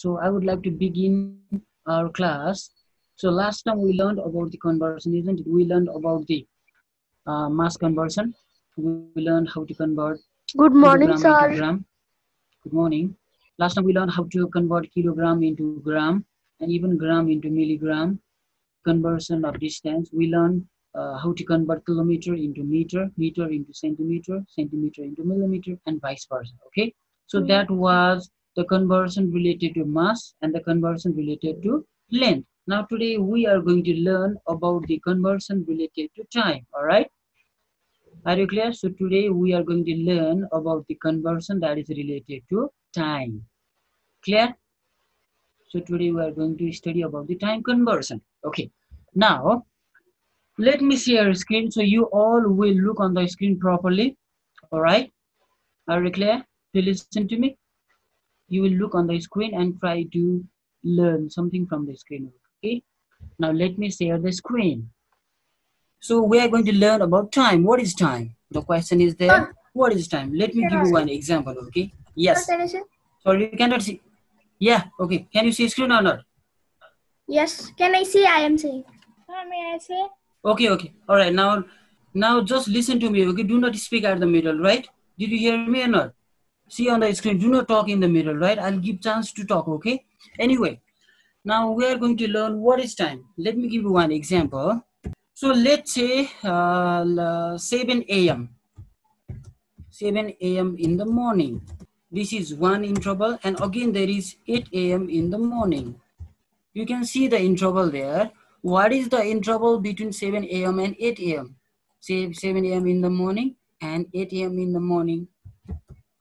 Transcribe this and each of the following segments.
So I would like to begin our class. So last time we learned about the conversion, isn't it? We learned about the uh, mass conversion. We learned how to convert Good morning, sir. gram. Good morning. Last time we learned how to convert kilogram into gram and even gram into milligram. Conversion of distance. We learned uh, how to convert kilometer into meter, meter into centimeter, centimeter into millimeter, and vice versa. Okay. So Hmm. that was the conversion related to mass and the conversion related to length. Now today we are going to learn about the conversion related to time. All right. Are you clear? So today we are going to learn about the conversion that is related to time. Clear? So today we are going to study about the time conversion. Okay. Now, let me share screen so you all will look on the screen properly. All right. Are you clear? Please listen to me. You will look on the screen and try to learn something from the screen. Okay. Now let me share the screen. So we are going to learn about time. What is time? The question is there. What is time? Let me give you one example. Okay. Yes. Sorry, you cannot see. Yeah. Okay. Can you see screen or not? Yes. Can I see? I am saying. may I say? Okay. Okay. All right. Now, now just listen to me. Okay. Do not speak at the middle. Right? Did you hear me or not? See on the screen. Do not talk in the middle. Right? I'll give chance to talk. Okay. Anyway, now we are going to learn what is time. Let me give you one example. So let's say uh, 7 a.m. 7 a.m. in the morning. This is one interval, and again there is 8 a.m. in the morning. You can see the interval there. What is the interval between 7 a.m. and 8 a.m.? Say 7 a.m. in the morning and 8 a.m. in the morning.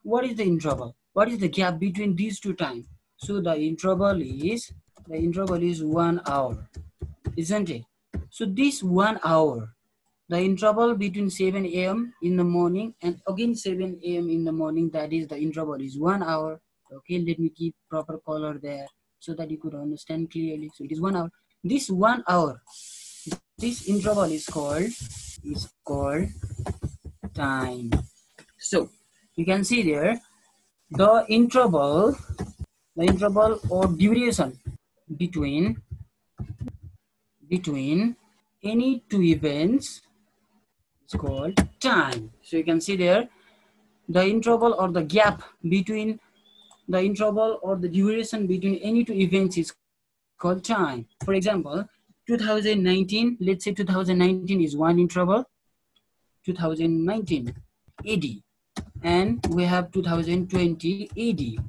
What is the interval? What is the gap between these two times? So the interval is the interval is one hour, isn't it? So this one hour, the interval between 7 a.m. in the morning and again 7 a.m. in the morning, that is the interval is one hour. Okay, let me keep proper color there so that you could understand clearly. So it is one hour. This one hour, this interval is called is called time. So you can see there the interval, the interval or duration between between any two events is called time. So you can see there the interval or the gap between the interval or the duration between any two events is called time. For example, 2019, let's say 2019 is one interval, 2019 AD, and we have 2020 AD.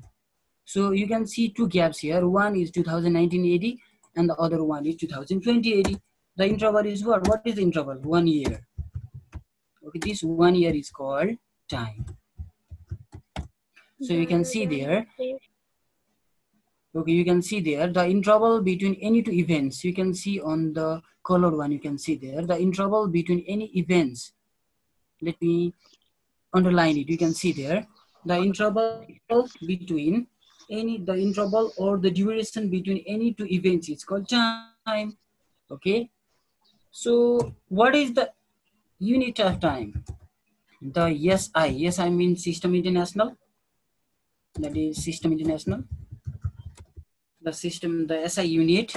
So you can see two gaps here. One is 2019 AD and the other one is 2020 AD. The interval is what? What is the interval? One year. Okay, this one year is called time. So you can see there, okay, you can see there the interval between any two events. You can see on the colored one, you can see there the interval between any events. Let me underline it. You can see there the interval between any the interval or the duration between any two events is called time. Okay. So what is the unit of time? The SI. yes I mean System International. That is System International. The system, the SI unit.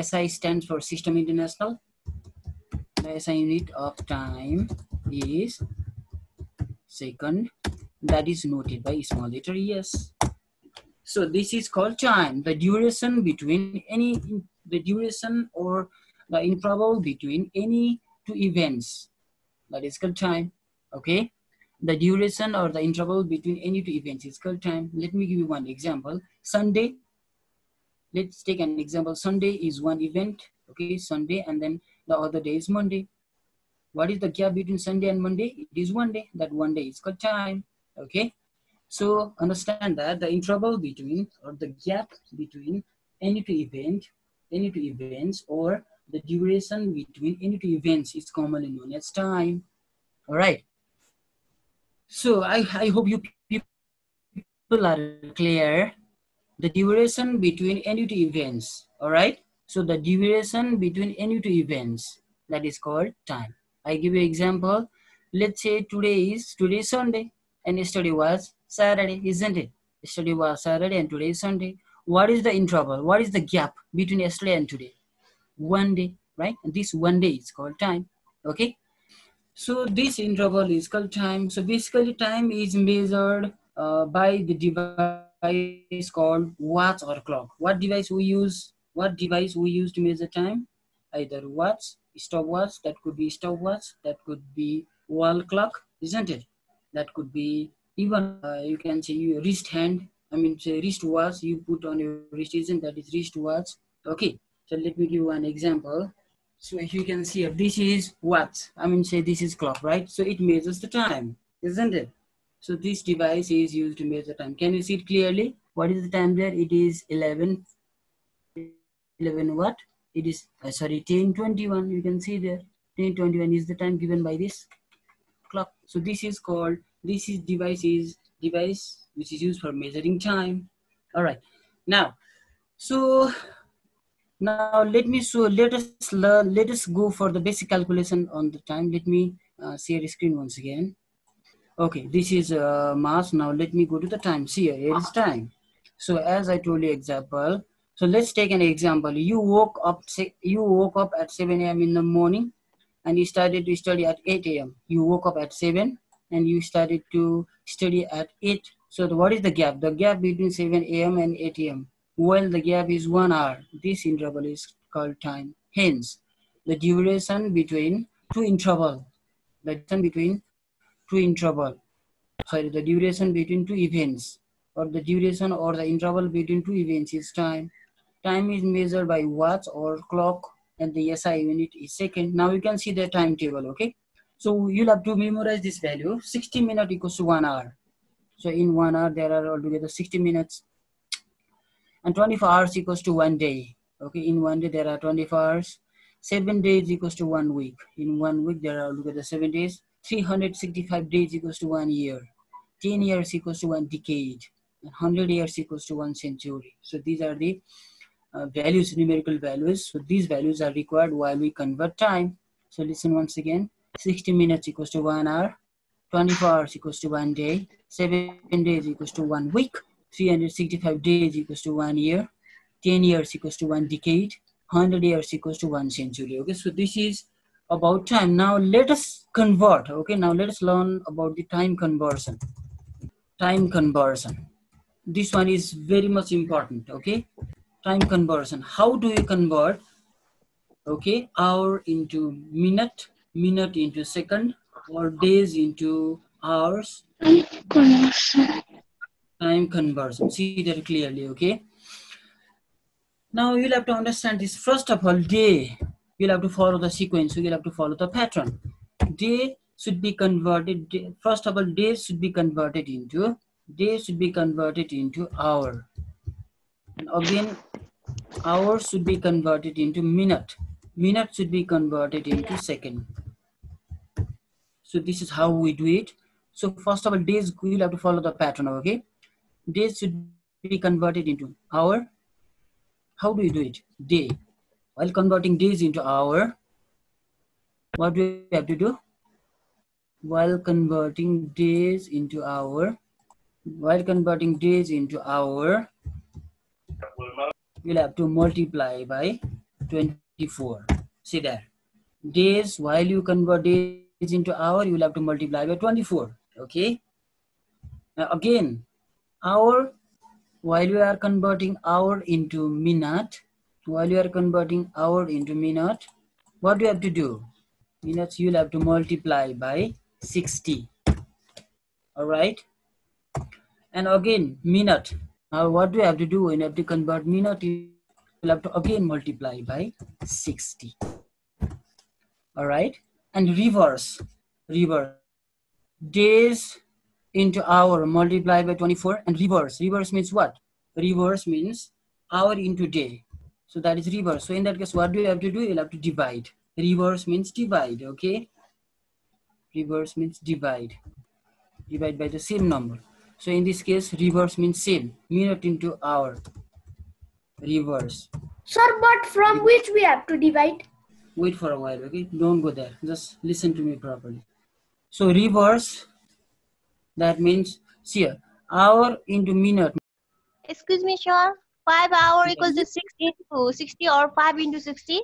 SI stands for System International. The SI unit of time is second. That is noted by small letter S. So this is called time. The duration between any, the duration or the interval between any two events. That is called time. Okay. The duration or the interval between any two events is called time. Let me give you one example. Sunday. Let's take an example. Sunday is one event. Okay, Sunday, and then the other day is Monday. What is the gap between Sunday and Monday? It is one day. That one day is called time. Okay. So understand that the interval between or the gap between any two event, any two events, or the duration between any two events is commonly known as time. All right. So I, I hope you people are clear. The duration between any two events. All right. So the duration between any two events that is called time. I give you example. Let's say today is today is Sunday and yesterday was Saturday, isn't it? Yesterday was Saturday and today is Sunday. What is the interval? What is the gap between yesterday and today? One day, right? And this one day is called time. Okay. So this interval is called time. So basically time is measured uh, by the device called watch or clock. What device we use? What device we use to measure time? Either watch, stopwatch, that could be stopwatch, that could be wall clock, isn't it? That could be even uh, you can say your wrist hand. I mean, say wrist watch you put on your wrist, isn't that is wrist watch? Okay. So let me give you an example. So you can see this is what, I mean say this is clock, right? So it measures the time, isn't it? So this device is used to measure time. Can you see it clearly? What is the time there? It is 11, 11 what? It is, uh, sorry, 1021, you can see there. 1021 is the time given by this clock. So this is called, this is device is device which is used for measuring time. All right. Now, so now let me so let us learn, let us go for the basic calculation on the time. Let me uh, share the screen once again. Okay, this is uh, mass. Now let me go to the time. See here, it is time. So as I told you example, so let's take an example. You woke up, you woke up at 7 a.m. in the morning and you started to study at 8 a.m. You woke up at 7 and you started to study at 8. So the, what is the gap? The gap between 7 a.m. and 8 a.m. Well, the gap is one hour. This interval is called time. Hence, the duration between two interval, the duration between two interval, sorry, the duration between two events, or the duration or the interval between two events is time. Time is measured by watch or clock, and the SI unit is second. Now you can see the timetable, okay? So you'll have to memorize this value. 60 minutes equals to one hour. So in one hour, there are altogether 60 minutes and 24 hours equals to one day. Okay, in one day there are 24 hours. Seven days equals to one week. In one week there are the seven days. 365 days equals to one year. 10 years equals to one decade. 100 years equals to one century. So these are the Uh, values, numerical values. So these values are required while we convert time. So listen once again. 60 minutes equals to one hour. 24 hours equals to one day. Seven days equals to one week. 365 days equals to one year, 10 years equals to one decade, 100 years equals to one century. Okay, so this is about time. Now let us convert. Okay, now let us learn about the time conversion. Time conversion. This one is very much important. Okay, time conversion. How do you convert? Okay, hour into minute, minute into second, or days into hours time conversion. Time conversion. See that clearly, okay? Now you'll have to understand this. First of all, day, you'll have to follow the sequence. You'll have to follow the pattern. Day should be converted. First of all, days should be converted into, day should be converted into hour. And again, hour should be converted into minute. Minute should be converted into second. So this is how we do it. So first of all, days, we'll have to follow the pattern, okay? days should be converted into hour. How do you do it? Day. While converting days into hour, what do you have to do? While converting days into hour, while converting days into hour, you'll have to multiply by 24. See there. Days, while you convert days into hour, you'll have to multiply by 24. Okay. Now again, hour while you are converting hour into minute while you are converting hour into minute what do you have to do minutes you'll have to multiply by 60 all right and again minute now what do you have to do you have to convert minute you'll have to again multiply by 60 all right and reverse reverse days into hour multiply by 24 and reverse. Reverse means what? Reverse means hour into day. So that is reverse. So in that case, what do you have to do? You'll have to divide. Reverse means divide, okay? Reverse means divide. Divide by the same number. So in this case, reverse means same. Minute into hour. Reverse. Sir, but from which we have to divide? Wait for a while, okay? Don't go there. Just listen to me properly. So reverse that means, see here, hour into minute. Excuse me, sir. 5 hour Yes. equals to 60 into 60 or 5 into 60?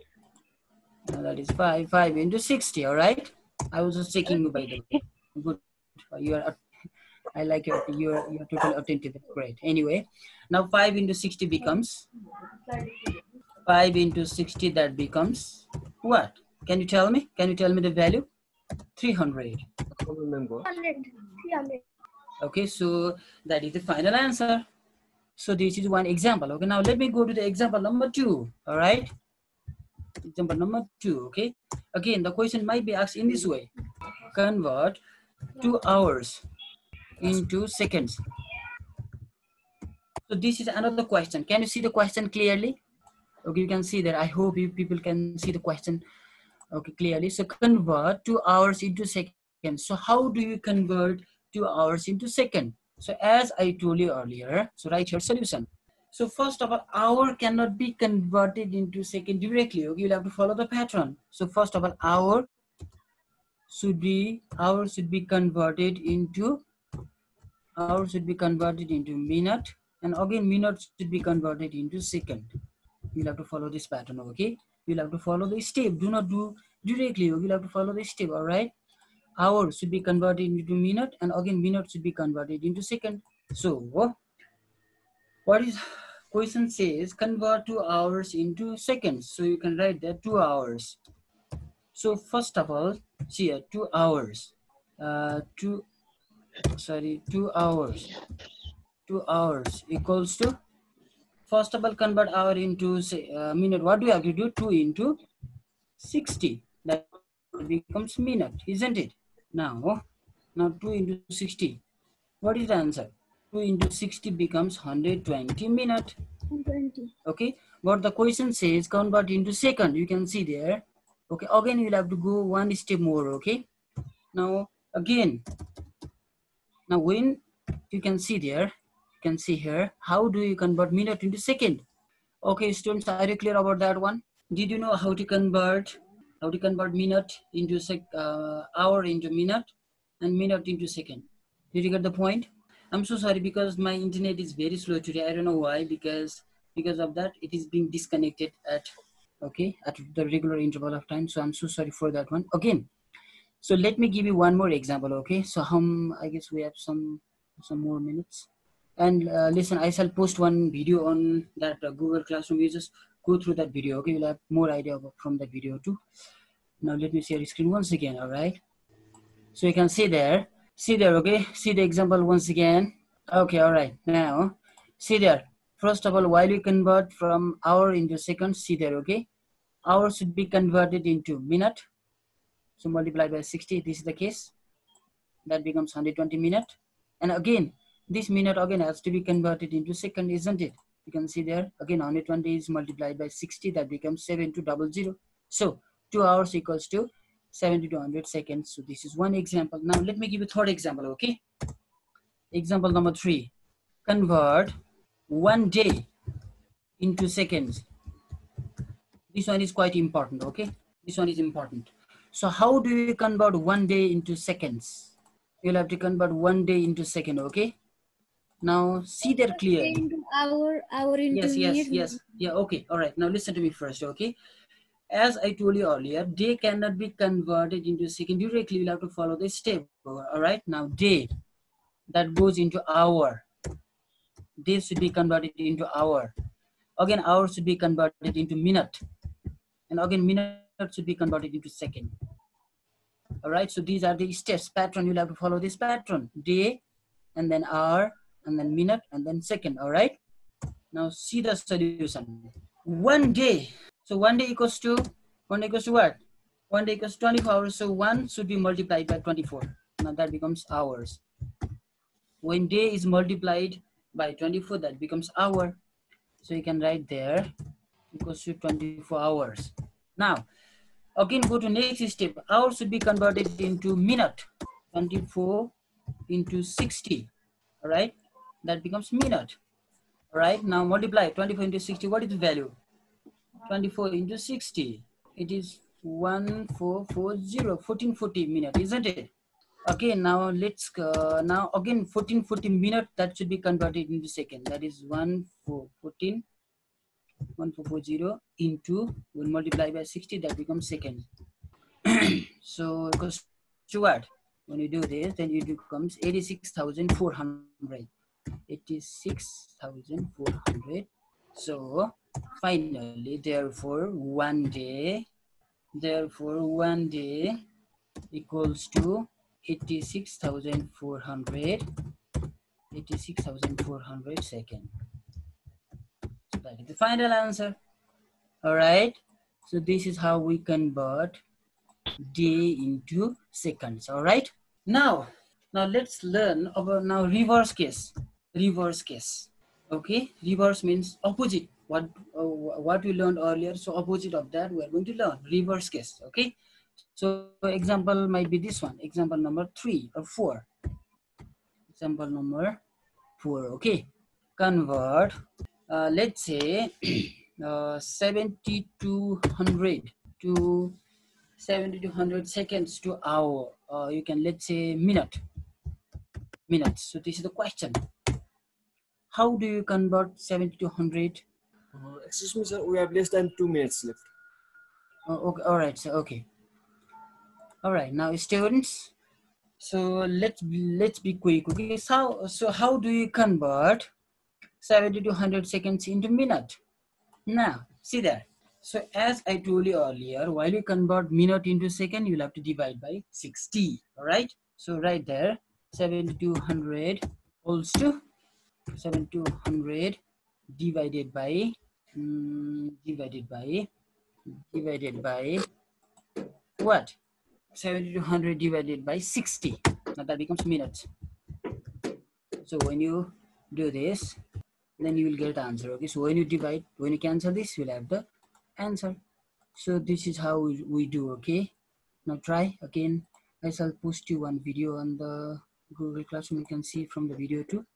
Now that is 5, 5 into 60, all right? I was just checking you by the way. Good. You are, I like your, you're, you're totally attentive. Great. Anyway, now 5 into 60 becomes, 5 into 60, that becomes what? Can you tell me? Can you tell me the value? 300. Hundred. Three hundred. Okay, so that is the final answer. So this is one example. Okay, now let me go to the example number two. All right. Example number two. Okay. Again, the question might be asked in this way: Convert two hours into seconds. So this is another question. Can you see the question clearly? Okay, you can see that. I hope you people can see the question. Okay, clearly. So convert two hours into seconds. So how do you convert two hours into second. So as I told you earlier, so write your solution. So first of all, hour cannot be converted into second directly. Okay, you'll have to follow the pattern. So first of all, hour should be hour should be converted into hour should be converted into minute, and again minute should be converted into second. You'll have to follow this pattern. Okay, you'll have to follow the step. Do not do directly. You'll have to follow the step. All right hour should be converted into minute and again minute should be converted into second so what is question says convert two hours into seconds so you can write that two hours so first of all see here two hours uh two sorry two hours two hours equals to first of all convert hour into say uh, minute what do you have to do two into 60 that becomes minute isn't it now, now 2 into 60. What is the answer? 2 into 60 becomes 120 minute. Twenty. Okay. But the question says convert into second. You can see there. Okay. Again, you'll have to go one step more. Okay. Now, again. Now, when you can see there, you can see here, how do you convert minute into second? Okay, students, are you clear about that one? Did you know how to convert how to convert minute into sec, uh, hour into minute and minute into second. Did you get the point? I'm so sorry because my internet is very slow today. I don't know why because because of that it is being disconnected at okay at the regular interval of time. So I'm so sorry for that one. Again, so let me give you one more example. Okay, so um, I guess we have some some more minutes. And uh, listen, I shall post one video on that uh, Google Classroom. You just go through that video. Okay, you'll have more idea from that video too. Now let me share the screen once again. All right. So you can see there. See there. Okay. See the example once again. Okay. All right. Now see there. First of all, while you convert from hour into seconds, see there. Okay. Hour should be converted into minute. So multiply by 60. This is the case. That becomes 120 minute. And again, this minute again has to be converted into second, isn't it? You can see there again 120 is multiplied by 60 that becomes 7 to double zero. So 2 hours equals to 70 to 100 seconds. So this is one example. Now let me give you third example, okay? Example number three. Convert one day into seconds. This one is quite important, okay? This one is important. So how do you convert one day into seconds? You'll have to convert one day into second, okay? Now see that clearly. Into hour, hour into Yes, yes, yes. Yeah, okay. All right. Now listen to me first, okay? As I told you earlier, day cannot be converted into second directly. You'll have to follow the step. All right. Now day that goes into hour. Day should be converted into hour. Again, hour should be converted into minute. And again, minute should be converted into second. All right. So these are the steps pattern. You'll have to follow this pattern. Day and then hour and then minute and then second. All right. Now see the solution. One day. So one day equals to one day equals to what? One day equals 24 hours. So one should be multiplied by 24. Now that becomes hours. When day is multiplied by 24, that becomes hour. So you can write there equals to 24 hours. Now, again go to next step. Hour should be converted into minute. 24 into 60. All right. That becomes minute. All right. Now multiply 24 into 60. What is the value? 24 into 60. It is 1440, 1440 minute, isn't it? Okay, now let's uh, now again 14 14 minute that should be converted into second. That is 1 4 14 1440 into when multiply by 60 that becomes second. so because to what? When you do this, then it becomes 86,400. 86,400. So finally, therefore, one day, therefore, one day equals to 86,400 86,400 second. Is the final answer. All right. So this is how we convert day into seconds. All right. Now, now let's learn about now reverse case. Reverse case. Okay. Reverse means opposite. What uh, what we learned earlier. So opposite of that we are going to learn reverse case. Okay. So example might be this one, example number three or four. Example number four, okay. Convert, uh, let's say uh, 7200 to 7200 seconds to hour. Uh, you can, let's say minute, minutes. So this is the question. How do you convert 7200? Uh, excuse me, sir. We have less than two minutes left. Oh, okay, all right, so okay. All right, now students, so let's be, let's be quick. Okay, so so how do you convert 70 to 100 seconds into minute? Now, see that. So as I told you earlier, while you convert minute into second, you'll have to divide by 60. All right. So right there, 70 to 100 equals to 7200 divided by mm, divided by divided by what 7200 divided by 60 now that becomes minutes so when you do this then you will get answer okay? So when you divide when you cancel this you'll have the answer. So this is how we, do okay? Now try again. I shall post you one video on the google classroom. You can see from the video too